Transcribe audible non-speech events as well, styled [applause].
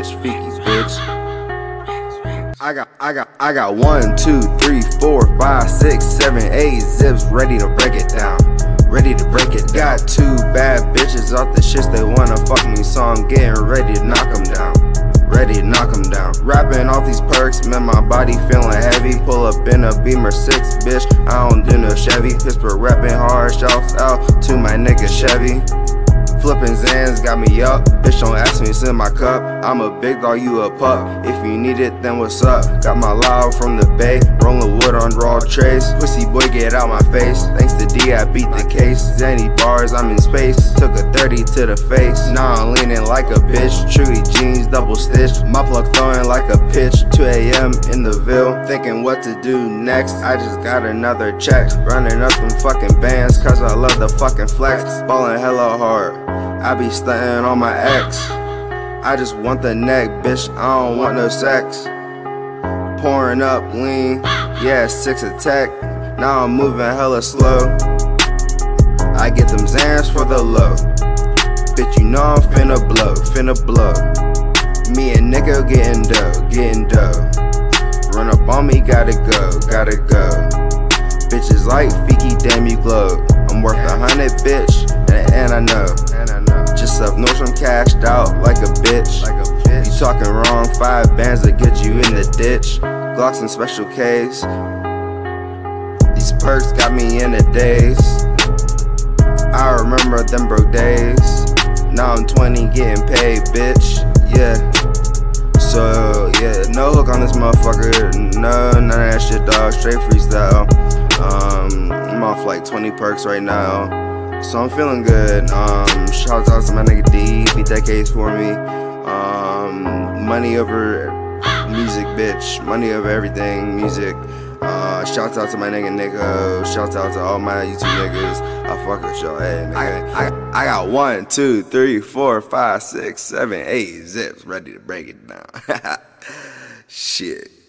bitch, bitch. I got, I got, I got one, two, three, four, five, six, seven, eight zips ready to break it down. Ready to break it. Got two bad bitches off the shits they wanna fuck me, so I'm getting ready to knock them down. Ready to knock them down. Rapping off these perks, man, my body feeling heavy. Pull up in a Beamer 6, bitch. I don't do no Chevy. Pittsburgh rapping hard, shouts out to my nigga Chevy. Flipping Zans got me up. Bitch, don't ask me, it's in my cup. I'm a big dog, you a pup. If you need it, then what's up? Got my loud from the bay. Rolling wood on raw trays. Pussy boy, get out my face. Thanks to D, I beat the case. Zanny bars, I'm in space. Took a 30 to the face. Now I'm leaning like a bitch. Chewy jeans, double stitch. My plug throwing like a pitch. 2 a.m. in the Ville. Thinking what to do next. I just got another check. Running up them fucking bands, cause I love the fucking flex. Ballin' hella hard. I be stunting on my ex. I just want the neck, bitch. I don't want no sex. Pouring up lean, yeah, six attack. Now I'm moving hella slow. I get them Zans for the low. Bitch, you know I'm finna blow, finna blow. Me and Nico getting dough, getting dough. Run up on me, gotta go, gotta go. Bitches like Fiki, damn you glow. I'm worth a hundred, bitch, and, and I know. Just up Nordstrom cashed out like a bitch. Like a bitch. You talking wrong, five bands that get you in the ditch. Glocks and special case. These perks got me in the daze. I remember them broke days. Now I'm 20 getting paid, bitch. Yeah. So yeah, no hook on this motherfucker. No, none of that shit, dog. Straight freestyle. Um, I'm off like 20 perks right now. So I'm feeling good. Um, shout out to my nigga D, beat that case for me. Um, money over music, bitch. Money over everything, music. Uh, shout out to my nigga Nico. Shout out to all my YouTube niggas. I fuck with y'all. Hey, nigga. I, I, I got one, two, three, four, five, six, seven, eight zips ready to break it down. [laughs] Shit.